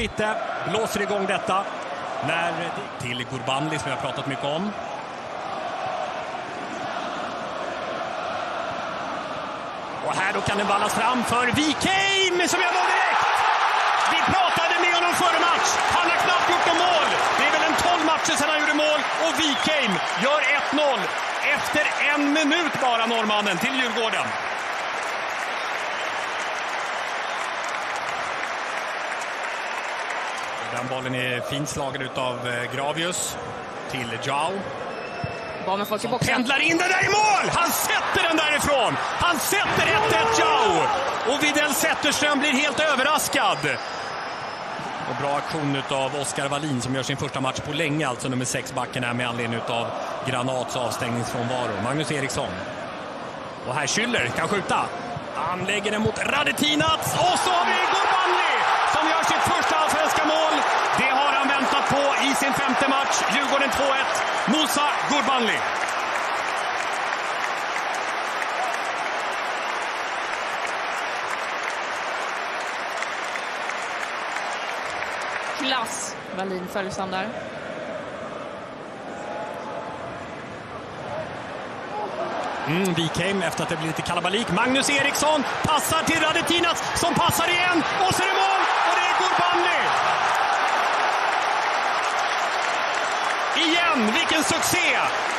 lite, blåser igång detta. När till Gurbanli som vi har pratat mycket om. Och här då kan den ballas fram för Wikheim som gör mål direkt! Vi pratade med honom före match. Han har knappt gjort något mål. Det är väl en 12 matcher sedan han gjorde mål och Wikheim gör 1-0 efter en minut bara, norrmannen, till Djurgården. Den bollen är fint slagen av Gravius till Jao. Med folk i boxen. Pendlar in den där i mål! Han sätter den därifrån! Han sätter 1-1 Jao! Och Widell Zetterström blir helt överraskad. Och bra aktion av Oskar Wallin som gör sin första match på länge, alltså nummer 6-backen här med anledning av Granats avstängningsfrånvaro. Magnus Eriksson. Och här Schüller kan skjuta. Han lägger den mot Radetinac och så har vi Gurbanli som gör sitt första allsvenska mål. Det har han väntat på i sin femte match. Djurgården 2-1. Musa Gurbanli. Klass. Wallin Följsam där. Mm, Wikheim efter att det blir lite kalabalik. Magnus Eriksson passar till Radetinac som passar igen. Och så är det mål! Och det är Gurbanli! Igen, vilken succé!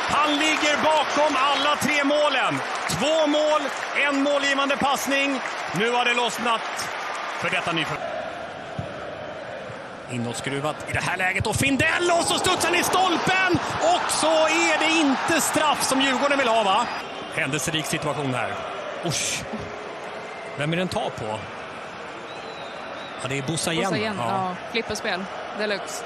Han ligger bakom alla tre målen. Två mål, en målgivande passning. Nu har det lossnat för detta nyförvärv. Inåtskruvat i det här läget och Findell och så studsar han i stolpen! Och så är det inte straff som Djurgården vill ha va? Händelserik situation här. Usch. Vem är den ta på? Ja, det är Bossa igen. Bossa igen. Ja. Ja. Flipperspel deluxe.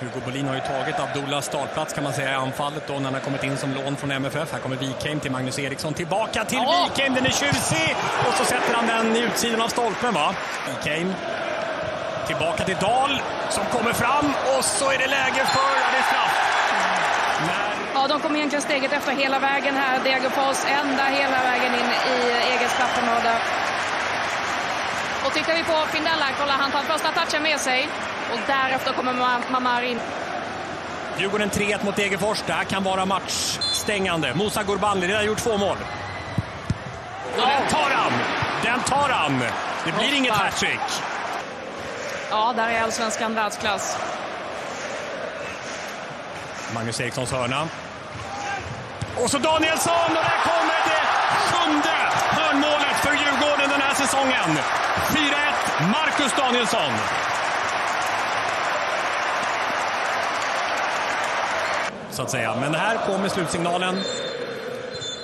Hugo Bolin har ju tagit Abdullahs startplats kan man säga i anfallet då när han har kommit in som lån från MFF. Här kommer Wikheim till Magnus Eriksson. Tillbaka till. Wikheim, den är tjusig! Och så sätter han den i utsidan av stolpen va? Wikheim. Tillbaka till Dahl som kommer fram och så är det läge för, ja det är straff. Ja, de kom egentligen steget efter hela vägen här. Degerfors ända hela vägen in i eget straffområde. Och tittar vi på Findell här, kolla han tar första touchen med sig. Och därefter kommer Ma- Mamar in. Djurgården 3-1 mot Degerfors. Det här kan vara matchstängande. Musa Gurbanli, redan gjort två mål. Och den tar han! Den tar han! Det blir inget hattrick. Ja, där är allsvenskan världsklass. Magnus Erikssons hörna. Och så Danielsson och där kommer det sjunde hörnmålet för Djurgården den här säsongen. 4-1, Marcus Danielsson. Så att säga. Men här kommer slutsignalen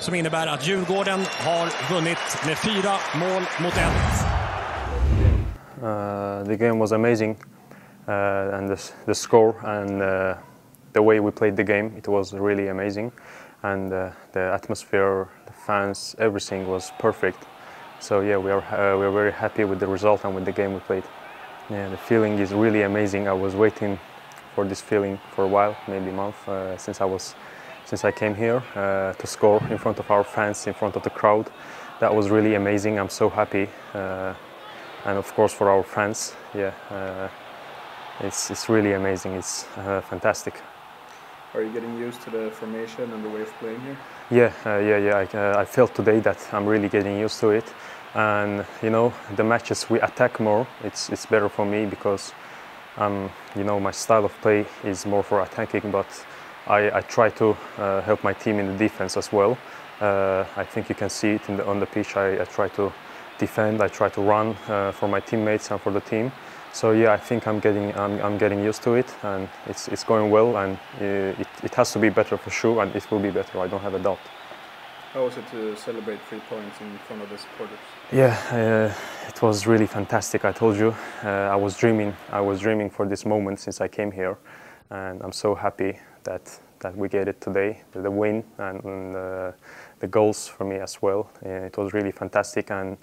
som innebär att Djurgården har vunnit med fyra mål mot ett. Uh, the game was amazing, uh, and the, the score and uh, the way we played the game, it was really amazing, and uh, the atmosphere, the fans, everything was perfect. So yeah, we are uh, we are very happy with the result and with the game we played. Yeah, the feeling is really amazing. I was waiting for this feeling for a while, maybe a month, uh, since I was since I came here uh, to score in front of our fans, in front of the crowd. That was really amazing. I'm so happy. Uh, and of course for our fans. Yeah, uh, it's it's really amazing. It's uh, fantastic. Are you getting used to the formation and the way of playing here? Yeah, uh, yeah, yeah. I, uh, I felt today that I'm really getting used to it, and you know the matches we attack more. It's it's better for me because, um, you know, my style of play is more for attacking, but I, I try to uh, help my team in the defense as well. Uh, I think you can see it the, on the pitch. I, I try to defend. I try to run uh, for my teammates and for the team. So yeah, I think I'm getting I'm, I'm getting used to it, and it's it's going well, and uh, it, it has to be better for sure, and it will be better. I don't have a doubt. How was it to celebrate three points in front of the supporters? Yeah, uh, it was really fantastic. I told you, uh, I was dreaming. I was dreaming for this moment since I came here, and I'm so happy that that we get it today. The, win and, and uh, the goals for me as well. It was really fantastic, and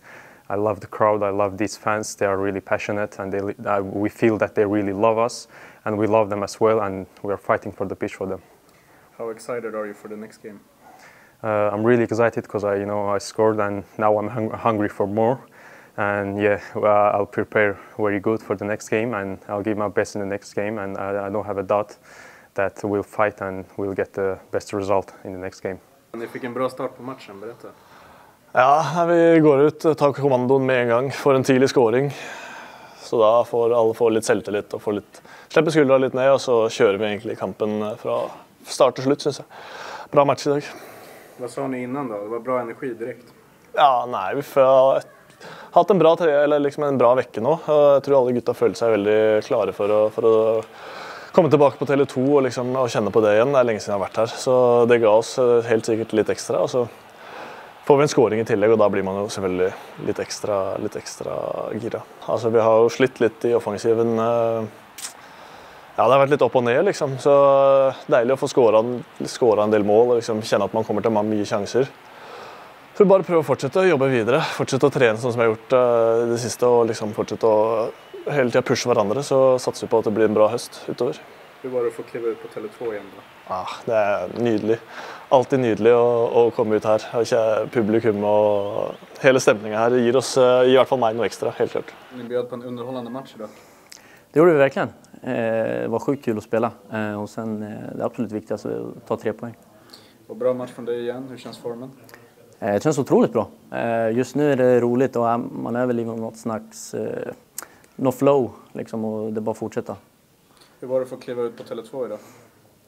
I love the crowd. I love these fans. They are really passionate, and they, uh, we feel that they really love us, and we love them as well. And we are fighting for the pitch for them. How excited are you for the next game? Uh, I'm really excited because I, you know, I scored and now I'm hung- hungry for more. and yeah, well, I'll prepare very good for the next game, and I'll give my best in the next game, and I, I don't have a doubt that we'll fight and we'll get the best result in the next game. Ni fick en bra start på matchen, berätta. Ja, vi går ut, tar kommandoen med en gang, får en tidlig scoring. Så da får alle få litt selvtillit og får litt, slipper skuldra litt ned, og så kjører vi egentlig kampen fra start til slutt, syns jeg. Bra match i dag. Vad sa ni innan då? Det var bra energi direkt. Ja, nej. vi har haft en bra, eller liksom en bra vecka nu. Eh, jag tror alla gutta føler sig väldigt klara för att, för att komma tillbaka på Tele2 och liksom, och känna på det igen. Det är länge sedan jag har varit här. Så det gav oss eh, helt säkert lite extra. Och så får vi en scoring i tillägg och då blir man ju såklart lite extra litt ekstra gira. Vi har ju slitit lite i offensiven. Eh, eh, Ja, det har vært litt opp og ned, liksom. Så eh, deilig å få skåra en del mål og liksom kjenne at man kommer til å ha mye sjanser. Så vi bare prøve å fortsette å jobbe videre. Fortsette å trene sånn som jeg har gjort eh, det siste. Og liksom fortsette å hele tida pushe hverandre. Så satser vi på at det blir en bra høst utover. Hur var det att få kliva ut på Tele2 igen då? Ah, det er nydelig. Alltid nydelig å, å komme ut kjære Publikum og hele stemninga her gir oss, eh, i hvert fall meg noe ekstra. Helt klart. Ni bjöd på en underhållande match idag. Det gjorde vi verkligen. Eh, det var sjukt kul att spela. Eh, och sen eh, det absolut viktigaste är att ta tre poäng. Och bra match från dig igen. Hur känns formen? Eh, det känns otroligt bra. Eh, just nu är det roligt och man är väl i något slags eh, något flow liksom och det är bara att fortsätta. Hur var det att få kliva ut på Tele2 idag?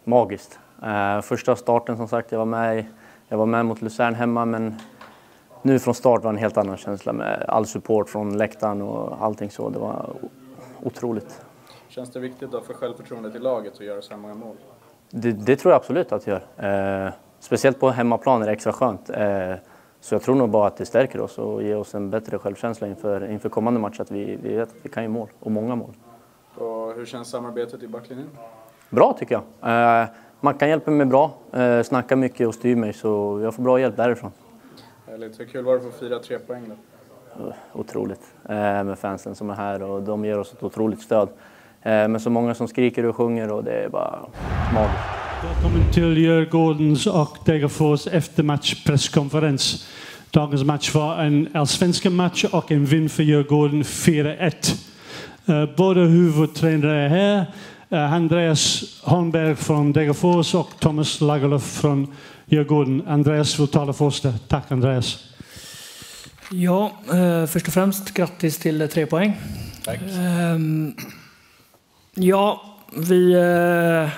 Magiskt. Eh, första starten som sagt, jag var med, jag var med mot Luzern hemma men nu från start var det en helt annan känsla med all support från läktaren och allting så. Det var otroligt. Känns det viktigt då för självförtroendet i laget att göra så här många mål? Det, det tror jag absolut att det gör. Eh, speciellt på hemmaplan är det extra skönt. Eh, så jag tror nog bara att det stärker oss och ger oss en bättre självkänsla inför, inför kommande match att vi, vi vet att vi kan göra mål, och många mål. Och hur känns samarbetet i backlinjen? Bra tycker jag. Eh, Mackan hjälper mig bra, eh, snackar mycket och styr mig så jag får bra hjälp därifrån. Härligt. Hur kul var det att få fira tre poäng då? Eh, Otroligt eh, med fansen som är här och de ger oss ett otroligt stöd. Eh, med så många som skriker och sjunger och det är bara magiskt. Välkommen till Djurgårdens och Degerfors eftermatchpresskonferens. Dagens match var en allsvenska match och en vinst för Djurgården 4-1. Eh, Båda huvudtränare är här. Eh, Andreas Holmberg från Degerfors och Thomas Lagerlöf från Djurgården. Andreas vill tala först. Tack Andreas. Ja, först och främst grattis till tre poäng. Tack. Ja, vi eh,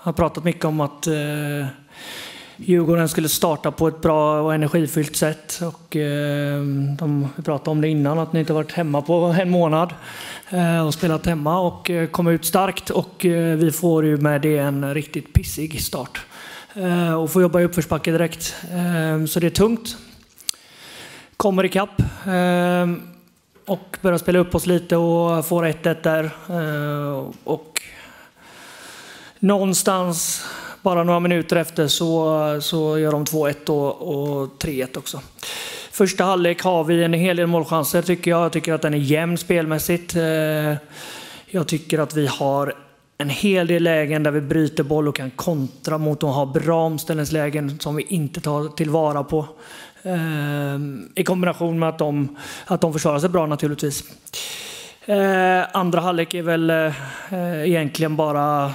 har pratat mycket om att eh, Djurgården skulle starta på ett bra och energifyllt sätt. Och, eh, de, vi pratade om det innan, att ni inte varit hemma på en månad eh, och spelat hemma och eh, kom ut starkt. Och eh, vi får ju med det en riktigt pissig start. Eh, och får jobba i uppförsbacke direkt. Eh, så det är tungt kommer ikapp eh, och börjar spela upp oss lite och får 1-1 där. Eh, och någonstans, bara några minuter efter, så, så gör de 2-1 och, och 3-1 också. Första halvlek har vi en hel del målchanser tycker jag. Jag tycker att den är jämn spelmässigt. Eh, jag tycker att vi har en hel del lägen där vi bryter boll och kan kontra mot och ha bra omställningslägen som vi inte tar tillvara på. Eh, I kombination med att de, att de försvarar sig bra naturligtvis. Eh, andra halvlek är väl eh, egentligen bara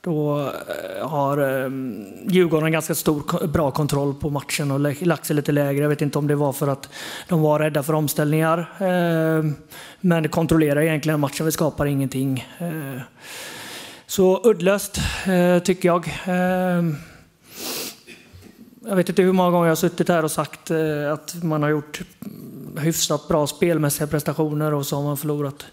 då eh, har eh, Djurgården ganska stor, bra kontroll på matchen och lagt sig lite lägre. Jag vet inte om det var för att de var rädda för omställningar. Eh, men kontrollerar egentligen matchen, vi skapar ingenting. Eh, så uddlöst eh, tycker jag. Eh, jag vet inte hur många gånger jag har suttit här och sagt eh, att man har gjort hyfsat bra spelmässiga prestationer och så har man förlorat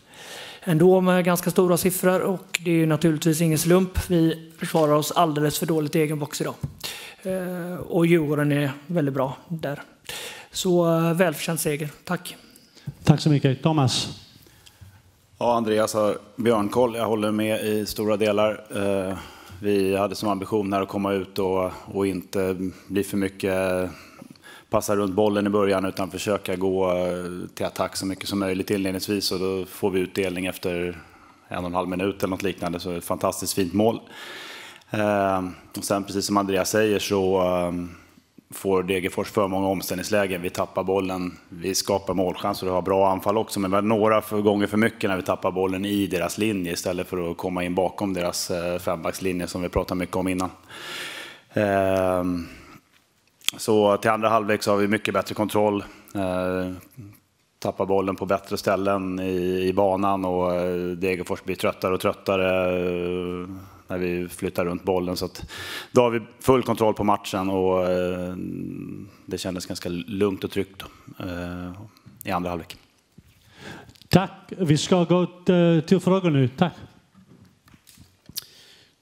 ändå med ganska stora siffror och det är ju naturligtvis ingen slump. Vi försvarar oss alldeles för dåligt i egen box idag. Eh, Och Djurgården är väldigt bra där. Så eh, välförtjänt seger. Tack! Tack så mycket. Thomas. Ja, Andreas har björnkoll. Jag håller med i stora delar. Eh, vi hade som ambition här att komma ut och, och inte bli för mycket passa runt bollen i början utan försöka gå eh, till attack så mycket som möjligt inledningsvis och då får vi utdelning efter en och en halv minut eller något liknande. Så ett fantastiskt fint mål. Eh, och sen precis som Andreas säger så, får Degerfors för många omställningslägen. Vi tappar bollen, vi skapar målchanser och har bra anfall också. Men vi har några för gånger för mycket när vi tappar bollen i deras linje istället för att komma in bakom deras eh, fembackslinje som vi pratade mycket om innan. Ehm, så till andra halvlek så har vi mycket bättre kontroll. Ehm, tappar bollen på bättre ställen i, banan och eh, Degerfors blir tröttare och tröttare när vi flyttar runt bollen. Så att, då har vi full kontroll på matchen och eh, det kändes ganska lugnt och tryggt eh, i andra halvlek. Tack. Vi ska gå eh, till frågor nu. Tack.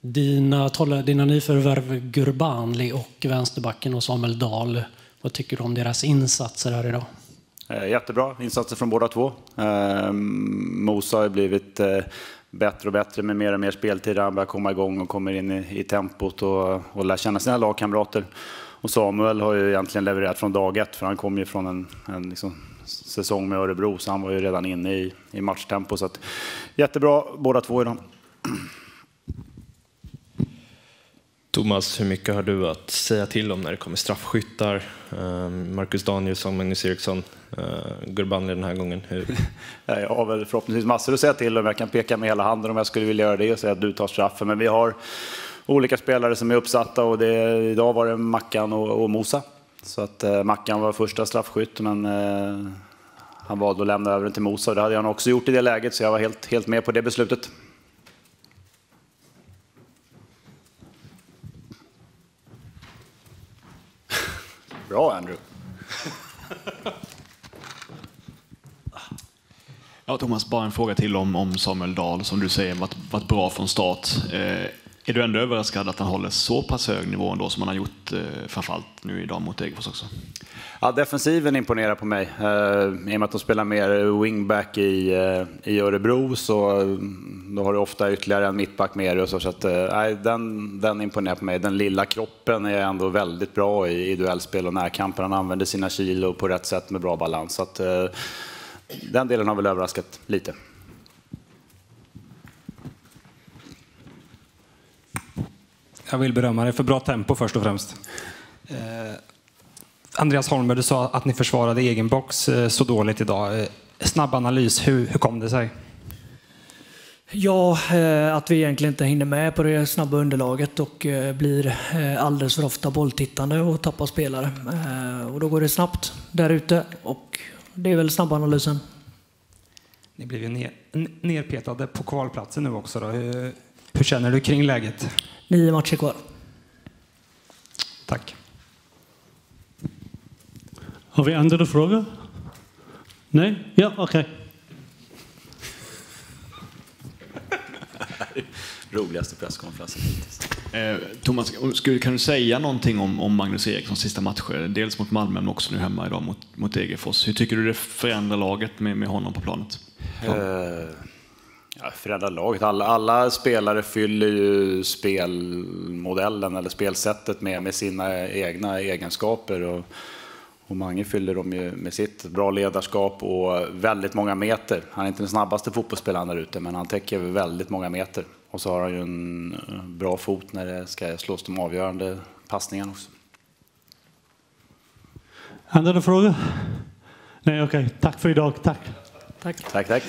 Dina, dina nyförvärv Gurbanli och vänsterbacken och Samuel Dahl. Vad tycker du om deras insatser här idag? Jättebra insatser från båda två. Mosa har blivit bättre och bättre med mer och mer speltid. Han börjar komma igång och kommer in i, i tempot och, och lär känna sina lagkamrater. Och Samuel har ju egentligen levererat från dag ett, för han kom ju från en, en liksom säsong med Örebro, så han var ju redan inne i, i matchtempo. Så att, jättebra båda två idag. Thomas, hur mycket har du att säga till om när det kommer straffskyttar? Ehm, Marcus Danielsson, Magnus Eriksson, eh, Gurbanli den här gången. Hur? Jag har väl förhoppningsvis massor att säga till om. Jag kan peka med hela handen om jag skulle vilja göra det och säga att du tar straffen. Men vi har olika spelare som är uppsatta och det, idag var det Mackan och, och Mosa. Så att eh, Mackan var första straffskytt men eh, han valde att lämna över den till Mosa och det hade han också gjort i det läget så jag var helt, helt med på det beslutet. Bra Andrew. Ja, Thomas, bara en fråga till om, om Samuel Dahl som du säger varit, varit bra från start. Eh, är du ändå överraskad att han håller så pass hög nivå ändå som han har gjort eh, framförallt nu idag mot Degerfors också? Ja, defensiven imponerar på mig. Eh, I och med att de spelar mer wingback i, eh, i Örebro så då har du ofta ytterligare en mittback med dig. Så, så att, eh, den, den imponerar på mig. Den lilla kroppen är ändå väldigt bra i, i duellspel och närkamper. Han använder sina kilo på rätt sätt med bra balans. Så att, eh, den delen har väl överraskat lite. Jag vill berömma dig för bra tempo först och främst. Eh, Andreas Holmberg, du sa att ni försvarade egen box eh, så dåligt idag. Eh, snabb analys, hur, hur kom det sig? Ja, eh, att vi egentligen inte hinner med på det snabba underlaget och eh, blir eh, alldeles för ofta bolltittande och tappar spelare. Och då går det snabbt där ute och det är väl snabbanalysen. Ni blev ju ner, nerpetade på kvalplatsen nu också. Då. Hur, hur känner du kring läget? Nio matcher kvar. Tack. Har vi andra frågor? Nej? Ja, okej. Okay. Roligaste presskonferensen hittills. Eh, Thomas, kan du säga någonting om, om Magnus Erikssons sista matcher? Dels mot Malmö men också nu hemma idag mot, mot Degerfors. Hur tycker du det förändrar laget med, med honom på planet? Ja. Uh, ja, förändrar laget. Alla, alla, spelare fyller ju spelmodellen eller spelsättet med, med sina egna egenskaper. Och, och Mange fyller dem ju med sitt bra ledarskap och väldigt många meter. Han är inte den snabbaste fotbollsspelaren där ute, men han täcker väldigt många meter. Och så har han ju en bra fot när det ska slås de avgörande passningarna också. Andra frågor? Nej, okej. Okay. Tack för idag. Tack. Tack. Tack, tack.